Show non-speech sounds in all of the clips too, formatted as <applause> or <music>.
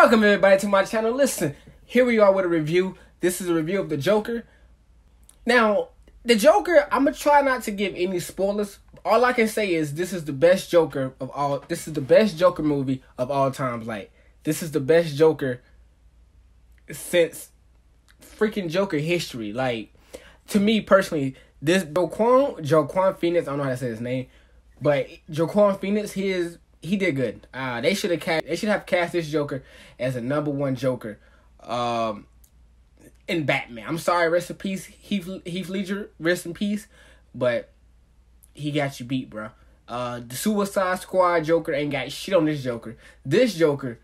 Welcome everybody to my channel. Listen, here we are with a review. This is a review of the Joker. Now, the Joker, I'm gonna try not to give any spoilers. All I can say is this is the best Joker of all. This is the best Joker movie of all times. Like this is the best Joker since freaking Joker history. Like to me personally, this Joaquin Joaquin Phoenix. I don't know how to say his name, but Joaquin Phoenix, his he did good. Uh, they should have cast. They should have cast this Joker as a number one Joker. Um, in Batman. I'm sorry, rest in peace, Heath Heath Ledger, rest in peace, but he got you beat, bro. Uh, the Suicide Squad Joker ain't got shit on this Joker. This Joker,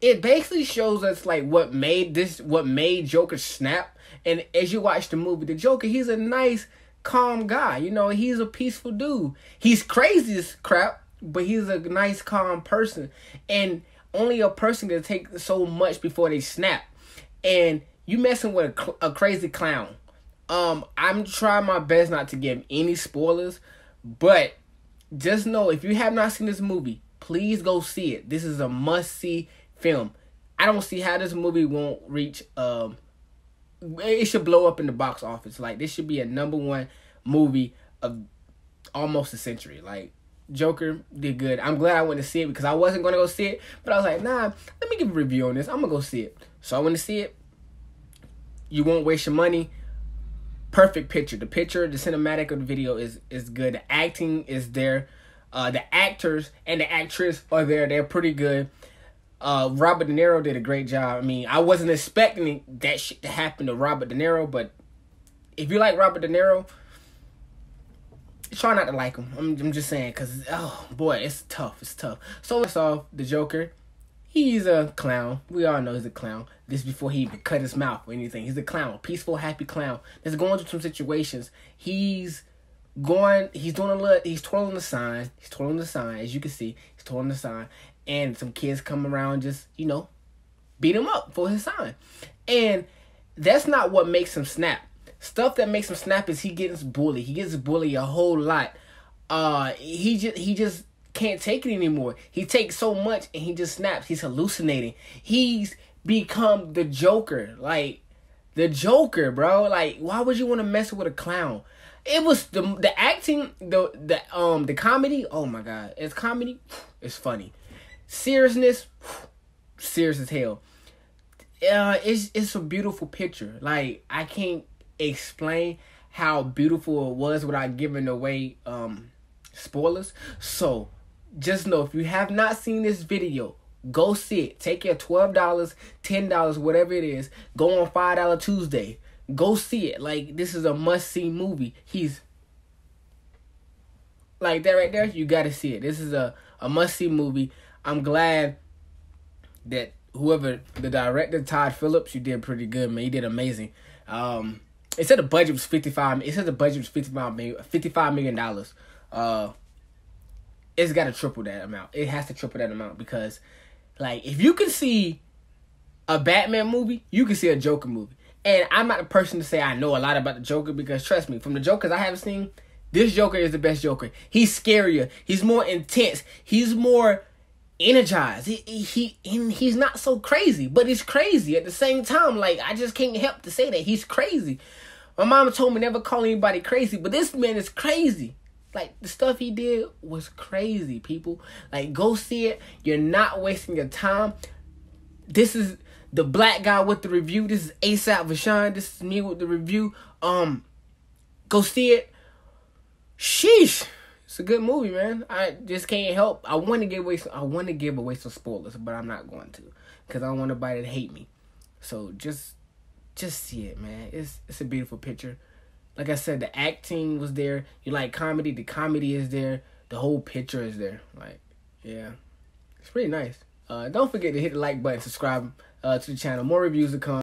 it basically shows us like what made this, what made Joker snap. And as you watch the movie, the Joker, he's a nice, calm guy. You know, he's a peaceful dude. He's crazy as crap, but he's a nice, calm person. And only a person can take so much before they snap. And you messing with a, a crazy clown. Um, I'm trying my best not to give any spoilers, but just know if you have not seen this movie, please go see it. This is a must see film. I don't see how this movie won't reach um it should blow up in the box office. Like this should be a number one movie of almost a century. Like Joker did good. I'm glad I went to see it because I wasn't gonna go see it, but I was like, nah, let me give a review on this. I'm gonna go see it. So I went to see it. You won't waste your money. Perfect picture. The picture, the cinematic of the video is is good. The acting is there. Uh, the actors and the actress are there. They're pretty good. Uh, Robert De Niro did a great job. I mean, I wasn't expecting that shit to happen to Robert De Niro, but if you like Robert De Niro, try not to like him. I'm, I'm just saying, cause oh boy, it's tough. It's tough. So it's off the Joker. He's a clown. We all know he's a clown. This before he even cut his mouth or anything. He's a clown, a peaceful, happy clown. That's going through some situations. He's going. He's doing a little. He's twirling the sign. He's twirling the sign, as you can see. He's twirling the sign, and some kids come around, just you know, beat him up for his sign. And that's not what makes him snap. Stuff that makes him snap is he gets bullied. He gets bullied a whole lot. Uh, he just he just can't take it anymore. He takes so much and he just snaps. He's hallucinating. He's become the Joker. Like the Joker, bro. Like why would you want to mess with a clown? It was the the acting, the the um the comedy. Oh my god, it's comedy. <sighs> It's funny. Seriousness, <sighs> serious as hell. Uh, it's it's a beautiful picture. Like I can't explain how beautiful it was without giving away um spoilers. So just know if you have not seen this video, go see it. Take your twelve dollars, ten dollars, whatever it is. Go on five dollar Tuesday. Go see it. Like this is a must see movie. He's like that right there. You got to see it. This is a a must see movie. I'm glad that whoever the director Todd Phillips, you did pretty good, man. You did amazing. Um, it said the budget was fifty five. It said the budget was fifty five million. Dollars. Uh, it's got to triple that amount. It has to triple that amount because, like, if you can see a Batman movie, you can see a Joker movie. And I'm not the person to say I know a lot about the Joker because trust me, from the Jokers I haven't seen, this Joker is the best Joker. He's scarier. He's more intense. He's more energized. He he, he he's not so crazy, but he's crazy at the same time. Like I just can't help to say that he's crazy. My mama told me never call anybody crazy, but this man is crazy. Like the stuff he did was crazy, people. Like go see it. You're not wasting your time. This is the black guy with the review. This is ASAP Vashone. This is me with the review. Um go see it. Sheesh. It's a good movie, man. I just can't help. I want to give away. Some, I want to give away some spoilers, but I'm not going to because I don't want nobody to hate me. So just, just see it, man. It's it's a beautiful picture like I said, the acting was there. You like comedy, the comedy is there. The whole picture is there. Like, yeah, it's pretty nice. Uh, don't forget to hit the like button, subscribe uh, to the channel. More reviews to come.